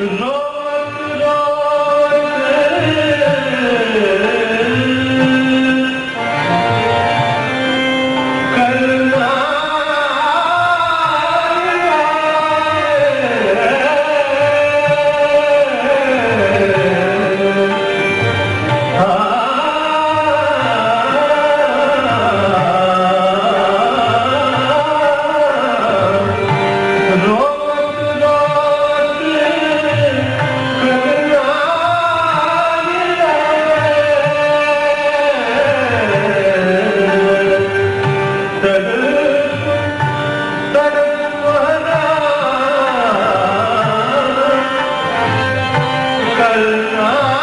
No! Allah.